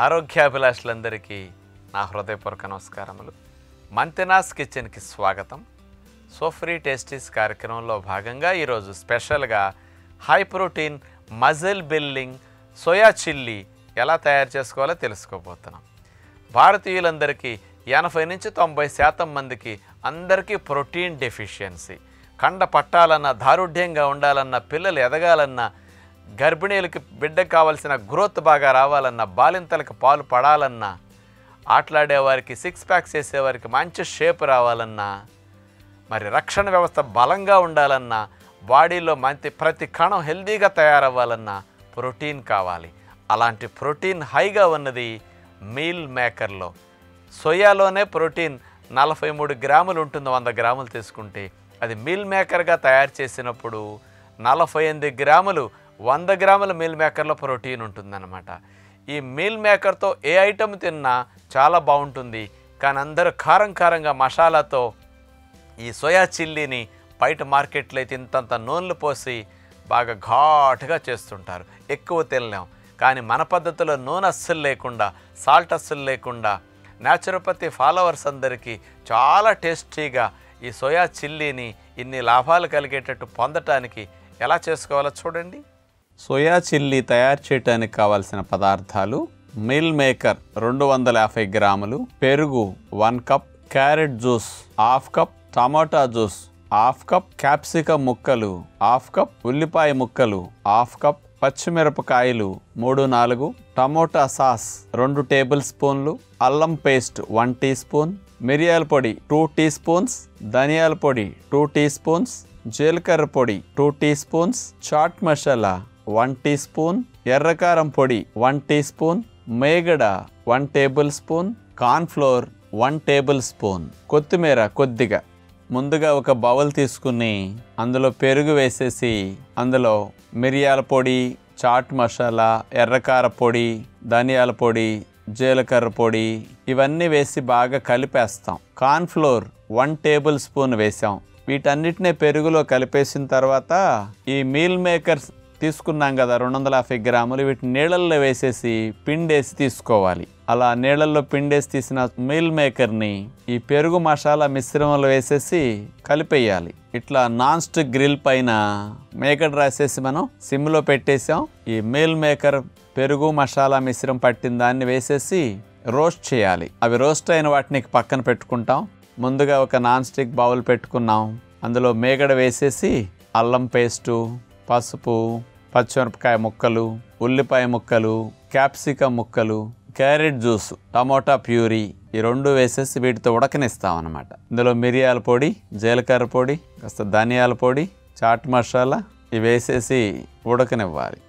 ఆరోగ్యాభిలాషులందరికీ నా హృదయపూర్వక నమస్కారములు. మంతెనాస్ కిచెన్కి స్వాగతం. సోఫ్రీ టేస్టీస్ కార్యక్రమంలో భాగంగా ఈరోజు స్పెషల్గా high protein muscle building soya chilli ఎలా తయారు చేసుకోవాలో తెలుసుకోబోతున్నాం. భారతీయులందరికీ ఎనభై నుంచి తొంభై శాతం మందికి అందరికీ ప్రోటీన్ డెఫిషియన్సీ. కండ పట్టాలన్నా దారుఢ్యంగా ఉండాలన్నా పిల్లలు ఎదగాలన్నా గర్భిణీలకు బిడ్డకు కావాల్సిన గ్రోత్ బాగా రావాలన్నా బాలింతలకు పాలు పడాలన్నా ఆటలాడేవారికి సిక్స్ ప్యాక్స్ చేసేవారికి మంచి షేప్ రావాలన్నా మరి రక్షణ వ్యవస్థ బలంగా ఉండాలన్నా బాడీలో మంచి ప్రతి కణం హెల్దీగా తయారవ్వాలన్నా ప్రోటీన్ కావాలి. అలాంటి ప్రోటీన్ హైగా ఉన్నది మీల్ మేకర్లో సోయాలోనే ప్రోటీన్ నలభై మూడు గ్రాములు ఉంటుంది వంద గ్రాములు తీసుకుంటే అది మీల్ మేకర్గా తయారు చేసినప్పుడు నలభై ఎనిమిది గ్రాములు వంద గ్రాముల మీల్ మేకర్లో ప్రోటీన్ ఉంటుందన్నమాట. ఈ మీల్ మేకర్తో ఏ ఐటమ్ తిన్నా చాలా బాగుంటుంది. కానీ అందరూ కారం కారంగా మసాలాతో ఈ సోయా చిల్లీని బయట మార్కెట్లో అయితే ఇంతంత నూనెలు పోసి బాగా ఘాటుగా చేస్తుంటారు. ఎక్కువ తినలేం. కానీ మన పద్ధతిలో నూనె అస్సలు లేకుండా సాల్ట్ అస్సలు లేకుండా న్యాచురోపతి ఫాలోవర్స్ అందరికీ చాలా టేస్టీగా ఈ సోయా చిల్లీని ఇన్ని లాభాలు కలిగేటట్టు పొందటానికి ఎలా చేసుకోవాలో చూడండి. సోయా చిల్లీ తయారు చేయడానికి కావలసిన పదార్థాలు మిల్ మేకర్ రెండు వందల యాభై గ్రాములు పెరుగు one cup carrot juice half cup టమాటా జ్యూస్ హాఫ్ కప్ క్యాప్సికమ్ ముక్కలు హాఫ్ కప్ ఉల్లిపాయ ముక్కలు హాఫ్ కప్ పచ్చిమిరపకాయలు మూడు నాలుగు టమోటా సాస్ రెండు టేబుల్ స్పూన్లు అల్లం పేస్ట్ వన్ టీ స్పూన్ మిరియాల పొడి టూ టీ స్పూన్స్ ధనియాల పొడి టూ టీ స్పూన్స్ జీలకర్ర పొడి two teaspoons chaat masala one teaspoon ఎర్రకారం పొడి వన్ టీ స్పూన్ మేగడ one tablespoon cornflour one tablespoon. కొత్తిమీర కొద్దిగా. ముందుగా ఒక బౌల్ తీసుకుని అందులో పెరుగు వేసేసి అందులో మిరియాల పొడి చాట్ మసాలా ఎర్రకార పొడి ధనియాల పొడి జీలకర్ర పొడి ఇవన్నీ వేసి బాగా కలిపేస్తాం. కార్న్ఫ్లోర్ వన్ టేబుల్ స్పూన్ వేసాం. వీటన్నిటిని పెరుగులో కలిపేసిన తర్వాత ఈ మీల్ మేకర్స్ తీసుకున్నాం కదా రెండు వందల యాభై గ్రాములు వీటిని నీళ్ళల్లో వేసేసి పిండేసి తీసుకోవాలి. అలా నీళ్ళల్లో పిండేసి తీసిన మీల్ మేకర్ని ఈ పెరుగు మసాలా మిశ్రమంలో వేసేసి కలిపేయాలి. ఇట్లా నాన్ స్టిక్ గ్రిల్ పైన మేకర్ రాసేసి మనం సిమ్లో పెట్టేసాం. ఈ మీల్ మేకర్ పెరుగు మసాలా మిశ్రమం పట్టిన దాన్ని వేసేసి రోస్ట్ చేయాలి. అవి రోస్ట్ అయిన వాటిని పక్కన పెట్టుకుంటాం. ముందుగా ఒక నాన్ స్టిక్ బౌల్ పెట్టుకున్నాం. అందులో మేగడ వేసేసి అల్లం పేస్టు పసుపు పచ్చిమిరపకాయ ముక్కలు ఉల్లిపాయ ముక్కలు క్యాప్సికమ్ ముక్కలు క్యారెట్ జ్యూస్ టమోటా ప్యూరీ ఈ రెండు వేసేసి వీటితో ఉడకనిస్తామన్నమాట. ఇందులో మిరియాల పొడి జీలకర్ర పొడి కాస్త ధనియాల పొడి చాట్ మసాలా ఇవి వేసేసి ఉడకనివ్వాలి.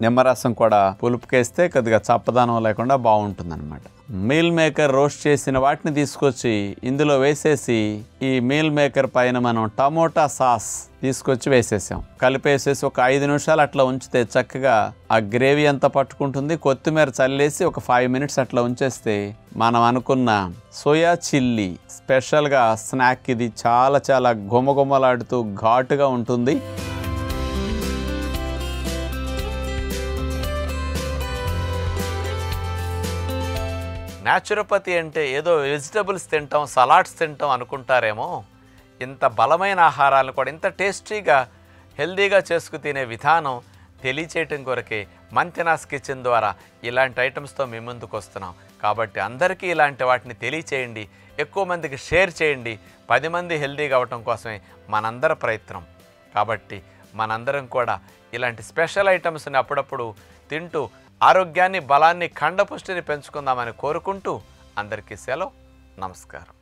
నిమ్మరసం కూడా పులుపుకేస్తే కొద్దిగా చప్పదనం లేకుండా బాగుంటుందన్నమాట. మీల్ మేకర్ రోస్ట్ చేసిన వాటిని తీసుకొచ్చి ఇందులో వేసేసి ఈ మీల్ మేకర్ పైన మనం టమోటా సాస్ తీసుకొచ్చి వేసేసాం. కలిపేసేసి ఒక ఐదు నిమిషాలు అట్లా ఉంచితే చక్కగా ఆ గ్రేవీ అంతా పట్టుకుంటుంది. కొత్తిమీర చల్లేసి ఒక ఫైవ్ మినిట్స్ అట్లా ఉంచేస్తే మనం అనుకున్న సోయా చిల్లీ స్పెషల్గా స్నాక్ ఇది చాలా చాలా గుమగుమలాడుతూ ఘాటుగా ఉంటుంది. న్యాచురోపతి అంటే ఏదో వెజిటబుల్స్ తింటాం సలాడ్స్ తింటాం అనుకుంటారేమో. ఇంత బలమైన ఆహారాలను కూడా ఇంత టేస్టీగా హెల్దీగా చేసుకు తినే విధానం తెలియచేయటం కొరకే మంతెనాస్ కిచెన్ ద్వారా ఇలాంటి ఐటమ్స్తో మీ ముందుకు వస్తున్నాం. కాబట్టి అందరికీ ఇలాంటి వాటిని తెలియచేయండి ఎక్కువ మందికి షేర్ చేయండి పది మంది హెల్దీగా అవటం కోసమే మనందరి ప్రయత్నం. కాబట్టి మనందరం కూడా ఇలాంటి స్పెషల్ ఐటమ్స్ని అప్పుడప్పుడు తింటూ ఆరోగ్యాన్ని బలాన్ని ఖండపుష్టిని పెంచుకుందామని కోరుకుంటూ అందరికీ సెలవు. నమస్కారం.